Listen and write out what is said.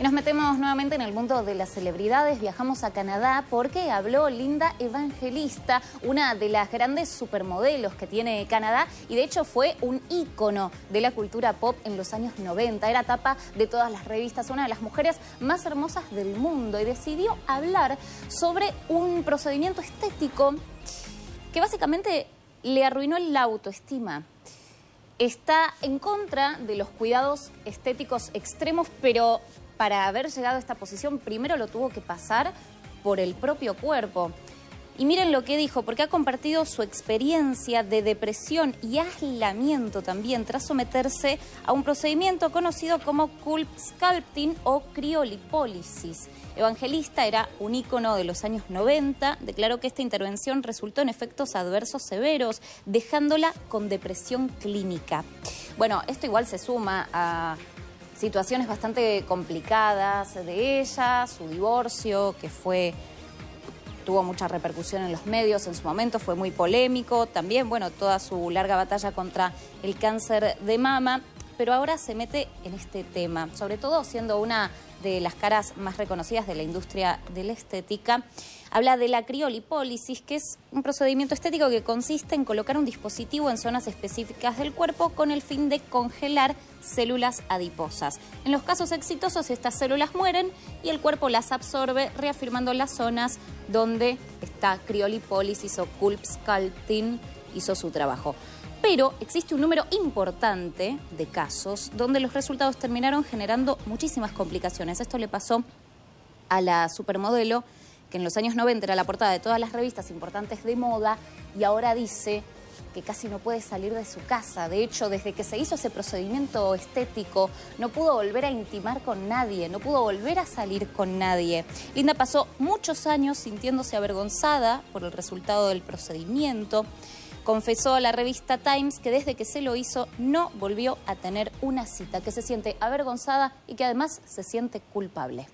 Y nos metemos nuevamente en el mundo de las celebridades. Viajamos a Canadá porque habló Linda Evangelista, una de las grandes supermodelos que tiene Canadá y de hecho fue un ícono de la cultura pop en los años 90. Era tapa de todas las revistas, una de las mujeres más hermosas del mundo y decidió hablar sobre un procedimiento estético que básicamente le arruinó la autoestima está en contra de los cuidados estéticos extremos, pero para haber llegado a esta posición primero lo tuvo que pasar por el propio cuerpo. Y miren lo que dijo, porque ha compartido su experiencia de depresión y aislamiento también tras someterse a un procedimiento conocido como Culp Sculpting o criolipólisis. Evangelista era un ícono de los años 90, declaró que esta intervención resultó en efectos adversos severos, dejándola con depresión clínica. Bueno, esto igual se suma a situaciones bastante complicadas de ella, su divorcio, que fue tuvo mucha repercusión en los medios en su momento, fue muy polémico, también, bueno, toda su larga batalla contra el cáncer de mama, pero ahora se mete en este tema, sobre todo siendo una de las caras más reconocidas de la industria de la estética. Habla de la criolipólisis, que es un procedimiento estético que consiste en colocar un dispositivo en zonas específicas del cuerpo con el fin de congelar células adiposas. En los casos exitosos, estas células mueren y el cuerpo las absorbe, reafirmando las zonas donde esta criolipólisis o culp sculpting hizo su trabajo. Pero existe un número importante de casos donde los resultados terminaron generando muchísimas complicaciones. Esto le pasó a la supermodelo que en los años 90 era la portada de todas las revistas importantes de moda y ahora dice que casi no puede salir de su casa. De hecho, desde que se hizo ese procedimiento estético, no pudo volver a intimar con nadie, no pudo volver a salir con nadie. Linda pasó muchos años sintiéndose avergonzada por el resultado del procedimiento. Confesó a la revista Times que desde que se lo hizo no volvió a tener una cita, que se siente avergonzada y que además se siente culpable.